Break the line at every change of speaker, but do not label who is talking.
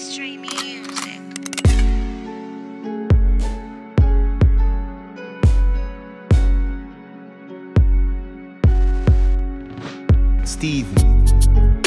Music.
Steve.